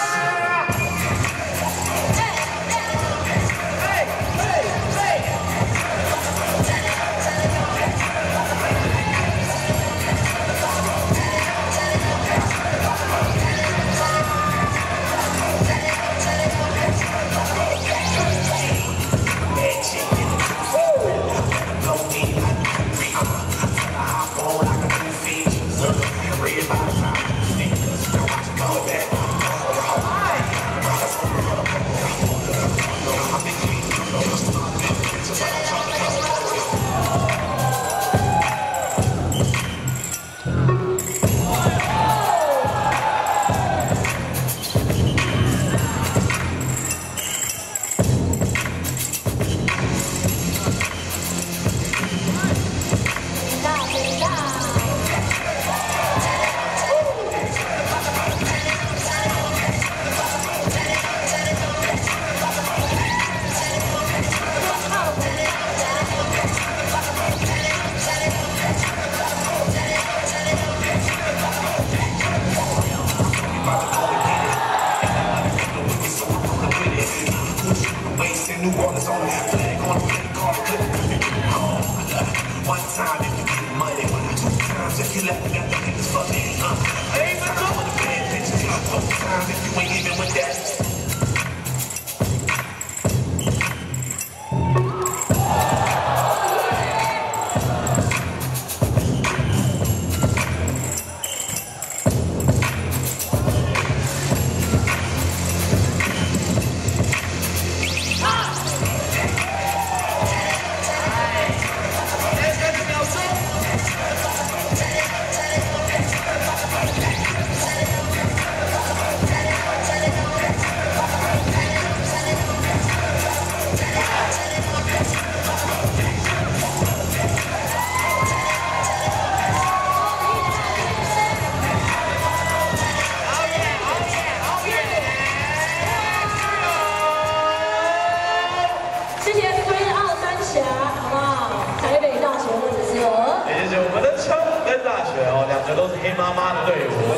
Yes. New Orleans on that Flag on it, click on it, click on it. One time if you get money, two times if you let me left that niggas for me. Eight times with a bad bitch, four times if you ain't even with that. 大学哦，两个都是黑妈妈的队伍。